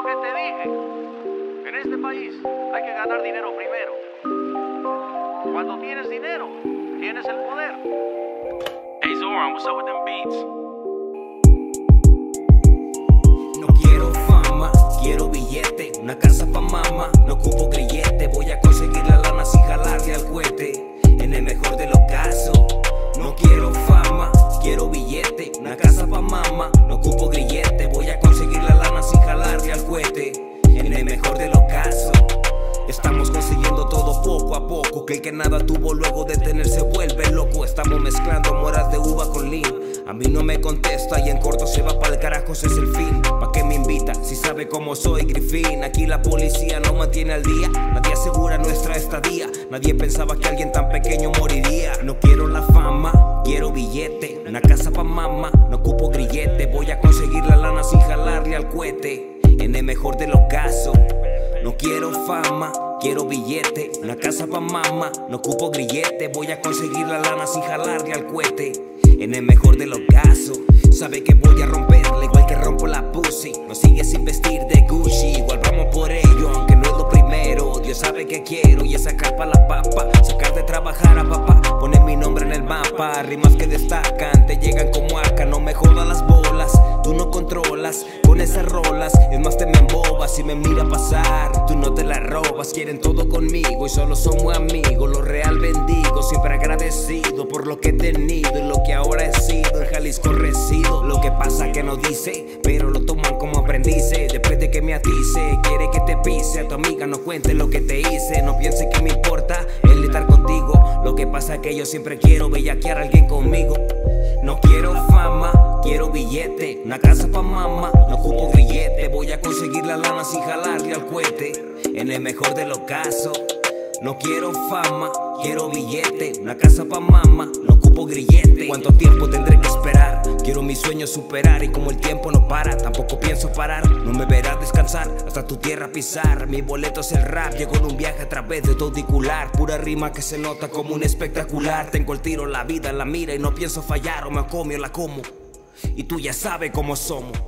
te dije, en este país hay que ganar dinero primero. Cuando tienes dinero, tienes el poder. Hey Zoran, what's up with them beats? No quiero fama, quiero billete, una casa pa' mamá, no ocupo grillete, Que el que nada tuvo luego de tener se vuelve loco. Estamos mezclando moras de uva con lean. A mí no me contesta y en corto se va para el carajo, ese es el fin. ¿Pa' qué me invita? Si sabe cómo soy, Griffin. Aquí la policía no mantiene al día. Nadie asegura nuestra estadía. Nadie pensaba que alguien tan pequeño moriría. No quiero la fama, quiero billete. Una casa pa' mamá, no ocupo grillete. Voy a conseguir la lana sin jalarle al cohete. En el mejor de los casos. No quiero fama, quiero billete. Una casa pa' mamá, no ocupo grillete. Voy a conseguir la lana sin jalarle al cohete. En el mejor de los casos, sabe que voy a romperle igual que rompo la pussy. No sigue sin vestir de Gucci, igual vamos por ello, aunque no es lo primero. Dios sabe que quiero y es sacar pa' la papa. Sacar de trabajar a papá, poner mi nombre en el mapa. Rimas que destacan, te llegan como acá, no me jodan las bolas. Tú no controlas con esas rolas, es más te me embobas si me mira pasar. Quieren todo conmigo y solo somos amigos. Lo real bendigo, siempre agradecido por lo que he tenido y lo que ahora he sido. En Jalisco resido, lo que pasa que no dice, pero lo toman como aprendice. Después de que me atice, quiere que te pise. A tu amiga no cuente lo que te hice, no piense que me importa el estar contigo. Lo que pasa que yo siempre quiero bellaquear a alguien conmigo. No quiero fama, quiero billete. Una casa pa' mamá, no ocupo grillete. Voy a conseguir la lana sin jalarle al cohete. En el mejor de los casos. No quiero fama, quiero billete. Una casa pa' mamá, no ocupo grillete. ¿Cuánto tiempo tendré que esperar? Quiero mis sueños superar y como el tiempo no para, tampoco pienso parar. No me verás descansar hasta tu tierra pisar. Mi boleto es el rap, llego en un viaje a través de tu auricular. Pura rima que se nota como un espectacular. Tengo el tiro, la vida, la mira y no pienso fallar. O me comio, la como. Y tú ya sabes cómo somos.